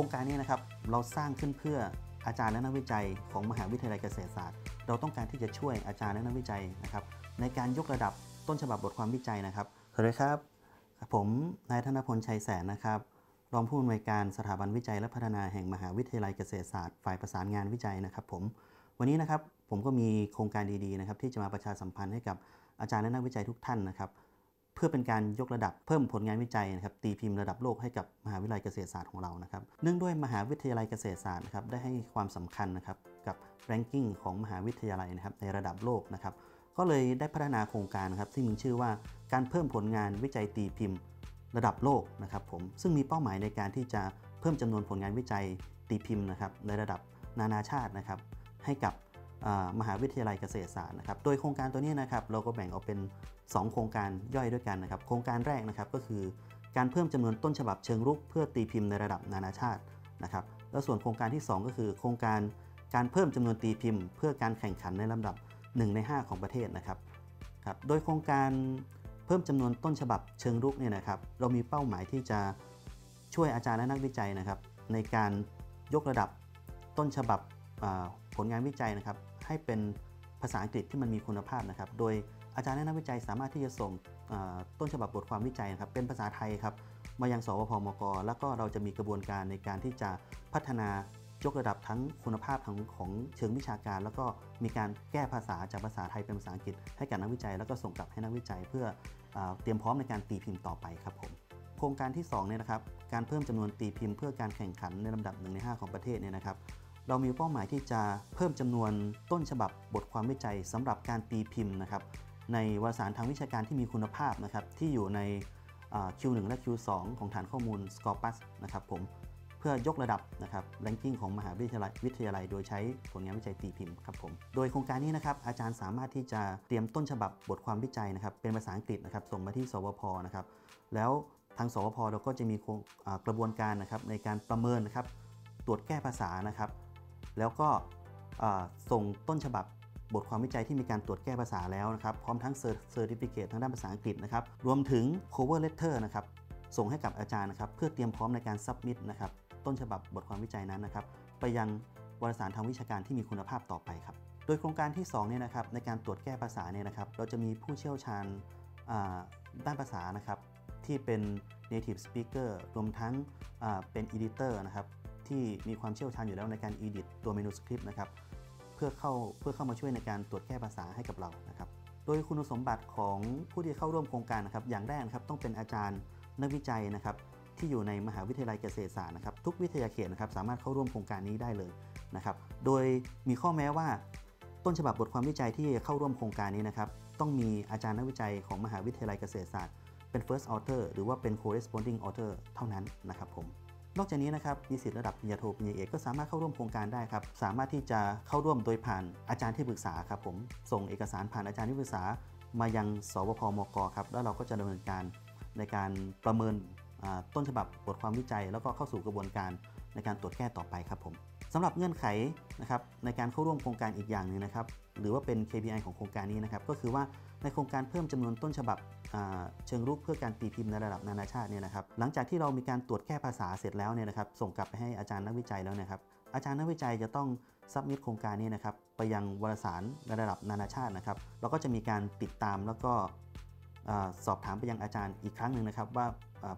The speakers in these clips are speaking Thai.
รงการนี้นะครับเราสร้างขึ้นเพื่ออาจารย์และนักวิจัยของมหาวิทยาลัยเกษตรศาสตร์ เราต้องการที่จะช่วยอาจารย์และนักวิจัยนะครับในการยกระดับต้นฉบับบทความวิจัยนะครับสวัสดีครับ ผมนายธนพลชัยแสนนะครับรองผู้อำนวยการสถาบันวิจัยและพัฒนาแห่งมหาวิทยาลัยเกษตรศาสตร์ฝ่ายประสานงานวิจัยนะครับ ผมวันนี้นะครับผมก็มีโครงการดีๆนะครับที่จะมาประชาสัมพันธ์ให้กับอาจารย์และนักวิจัยทุกท่านนะครับ พื่อเป็นการยกระดับเพิ่มผลงานวิจัยนะครับตีพิมพ์ระดับโลกให้กับมหาวิทยาลัยเกษตรศาสตร์ของเรานะครับเนื่องด้วยมหาวิทยาลัยเกษตรศาสตร์นะครับได้ให้ความสำคัญนะครับกับ ranking ของมหาวิทยาลัยนะครับในระดับโลกนะครับก็เลยได้พัฒนาโครงการนะครับที่มีชื่อว่าการเพิ่มผลงานวิจัยตีพิมพ์ระดับโลกนะครับผมซึ่งมีเป้าหมายในการที่จะเพิ่มจำนวนผลงานวิจัยตีพิมพ์นะครับในระดับนานาชาตินะครับให้กับ มหาวิทยาลัยเกษตรศาสตร์นะครับ โดยโครงการตัวนี้นะครับเราก็แบ่งออกเป็น 2 โครงการย่อยด้วยกันนะครับ โครงการแรกนะครับก็คือการเพิ่มจำนวนต้นฉบับเชิงรุกเพื่อตีพิมพ์ในระดับนานาชาตินะครับ แล้วส่วนโครงการที่ 2 ก็คือ โครงการการเพิ่มจำนวนตีพิมพ์ เพื่อการแข่งขันในลำดับ 1 ใน 5 ของประเทศนะครับครับ โดยโครงการเพิ่มจำนวนต้นฉบับเชิงรุกเนี่ยนะครับ เรามีเป้าหมายที่จะช่วยอาจารย์และนักวิจัยนะครับ ในการยกระดับต้นฉบับผลงานวิจัยนะครับ ให้เป็นภาษาอังกฤษที่มันมีคุณภาพนะครับ โดยอาจารย์และนักวิจัยสามารถที่จะส่งต้นฉบับบทความวิจัยนะครับเป็นภาษาไทยครับมายังสวพมก แล้วก็เราจะมีกระบวนการในการที่จะพัฒนายกระดับทั้งคุณภาพของของเชิงวิชาการ แล้วก็มีการแก้ภาษาจากภาษาไทยเป็นภาษาอังกฤษ ให้กับนักวิจัย แล้วก็ส่งกลับให้นักวิจัย เพื่ออเตรียมพร้อมในการตีพิมพ์ต่อไปครับผมโครงการที่2เนี่ยนะครับการเพิ่มจำนวนตีพิมพ์เพื่อการแข่งขันในลำดับ1ใน 5 ของประเทศเนี่ยนะครับ เรามีเป้าหมายที่จะเพิ่มจำนวนต้นฉบับบทความวิจัยสำหรับการตีพิมพ์นะครับในวารสารทางวิชาการที่มีคุณภาพนะครับที่อยู่ใน Q1 และ Q2 ของฐานข้อมูล Scopus นะครับผมเพื่อยกระดับนะครับ ranking ของมหาวิทยาลัยวิทยาลัย โดยใช้ผลงานวิจัยตีพิมพ์ครับผมโดยโครงการนี้นะครับอาจารย์สามารถที่จะเตรียมต้นฉบับบทความวิจัยนะครับเป็นภาษาอังกฤษนะครับส่งมาที่สวพนะครับแล้วทางสวพเราก็จะมีกระบวนการนะครับในการประเมินนะครับตรวจแก้ภาษานะครับ แล้วก็ส่งต้นฉบับบทความวิจัยที่มีการตรวจแก้ภาษาแล้วนะครับ พร้อมทั้ง certificate ทางด้านภาษาอังกฤษนะครับ รวมถึง cover letter นะครับ ส่งให้กับอาจารย์นะครับ เพื่อเตรียมพร้อมในการ submit นะครับ ต้นฉบับบทความวิจัยนั้นนะครับ ไปยังวารสารทางวิชาการที่มีคุณภาพต่อไปครับ โดยโครงการที่2เนี่ยนะครับ ในการตรวจแก้ภาษาเนี่ยนะครับ เราจะมีผู้เชี่ยวชาญด้านภาษานะครับ ที่เป็น native speaker รวมทั้งเป็น editor นะครับ ที่มีความเชี่ยวชาญอยู่แล้วในการ edit ตัวเมนูสคริปต์นะครับเพื่อเข้าเพื่อเข้ามาช่วยในการตรวจแก้ภาษาให้กับเรานะครับโดยคุณสมบัติของผู้ที่เข้าร่วมโครงการนะครับอย่างแรกนะครับต้องเป็นอาจารย์นักวิจัยนะครับที่อยู่ในมหาวิทยาลัยเกษตรศาสตร์นะครับทุกวิทยาเขตนะครับสามารถเข้าร่วมโครงการนี้ได้เลยนะครับโดยมีข้อแม้ว่า ต้นฉบับบทความวิจัยที่เข้าร่วมโครงการนี้นะครับต้องมีอาจารย์นักวิจัยของมหาวิทยาลัยเกษตรศาสตร์เป็น first author หรือว่าเป็น corresponding author เท่านั้นนะครับผม นอกจากนี้นะครับนิสิตระดับปริญญาโทปริญญาเอกก็สามารถเข้าร่วมโครงการได้ครับ สามารถที่จะเข้าร่วมโดยผ่านอาจารย์ที่ปรึกษาครับผมส่งเอกสารผ่านอาจารย์ที่ปรึกษามายังสวพมกครับแล้วเราก็จะดำเนินการในการประเมินต้นฉบับบทความวิจัย แล้วก็เข้าสู่กระบวนการในการตรวจแก้ต่อไปครับผมสำหรับเงื่อนไขนะครับในการเข้าร่วมโครงการอีกอย่างหนึ่งนะครับ หรือว่าเป็น KPI ของโครงการนี้นะครับก็คือว่าในโครงการเพิ่มจำนวนต้นฉบับเชิงรุกเพื่อการตีพิมพ์ในระดับนานาชาติเนี่ยนะครับหลังจากที่เรามีการตรวจแก้ภาษาเสร็จแล้วเนี่ยนะครับส่งกลับไปให้อาจารย์นักวิจัยแล้วนะครับอาจารย์นักวิจัยจะต้องซับมิดโครงการนี้นะครับไปยังวารสารในระดับนานาชาตินะครับเราก็จะมีการติดตามแล้วก็สอบถามไปยังอาจารย์อีกครั้งหนึ่งนะครับว่า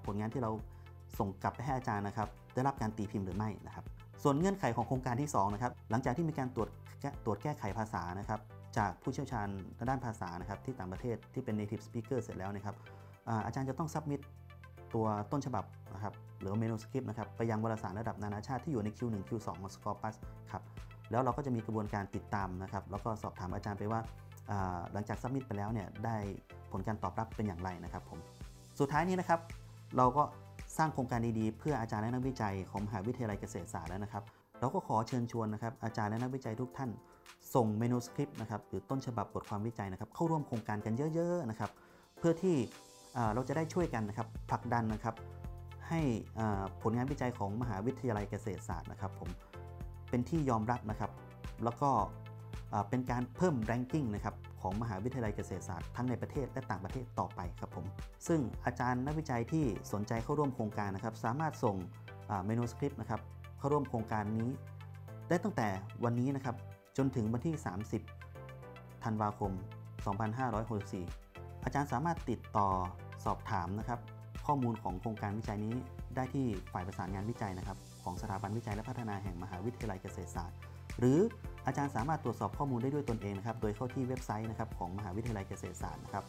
ผลงานที่เราส่งกลับไปให้อาจารย์นะครับได้รับการตีพิมพ์หรือไม่นะครับ ส่วนเงื่อนไขของโครงการที่2นะครับหลังจากที่มีการตรวจตรวจแก้ไขภาษานะครับจากผู้เชี่ยวชาญด้านภาษานะครับที่ต่างประเทศที่เป็น native speaker เสร็จแล้วนะครับอาจารย์จะต้อง submit ตัวต้นฉบับนะครับหรือเมนูสคริปต์นะครับไปยังวารสารระดับนานาชาติที่อยู่ใน Q1 Q2 ของ Scopus ครับแล้วเราก็จะมีกระบวนการติดตามนะครับแล้วก็สอบถามอาจารย์ไปว่าหลังจาก submit ไปแล้วเนี่ยได้ผลการตอบรับเป็นอย่างไรนะครับผมสุดท้ายนี้นะครับเราก็ สร้างโครงการดีๆ เพื่ออาจารย์และนักวิจัยของมหาวิทยาลัยเกษตรศาสตร์แล้วนะครับ เราก็ขอเชิญชวนนะครับอาจารย์และนักวิจัยทุกท่าน ส่งเมนูสคริปต์นะครับหรือต้นฉบับบทความวิจัยนะครับเข้าร่วมโครงการกันเยอะๆนะครับเพื่อที่เราจะได้ช่วยกันนะครับผลักดันนะครับให้ผลงานวิจัยของมหาวิทยาลัยเกษตรศาสตร์นะครับผมเป็นที่ยอมรับนะครับแล้วก็เป็นการเพิ่มแรงกิ้งนะครับ ของมหาวิทยาลัยเกษตรศาสตร์ทั้งในประเทศและต่างประเทศต่อไปครับผม ซึ่งอาจารย์นักวิจัยที่สนใจเข้าร่วมโครงการนะครับ สามารถส่งเมนูสคริปต์นะครับเข้าร่วมโครงการนี้ ได้ตั้งแต่วันนี้นะครับจนถึงวันที่ 30 ธันวาคม 2564 อาจารย์สามารถติดต่อสอบถามนะครับ ข้อมูลของโครงการวิจัยนี้ได้ที่ฝ่ายประสานงานวิจัยนะครับ ของสถาบันวิจัยและพัฒนาแห่งมหาวิทยาลัยเกษตรศาสตร์ หรือ อาจารย์สามารถตรวจสอบข้อมูลได้ด้วยตนเองนะครับ โดยเข้าที่เว็บไซต์นะครับของมหาวิทยาลัยเกษตรศาสตร์นะครับ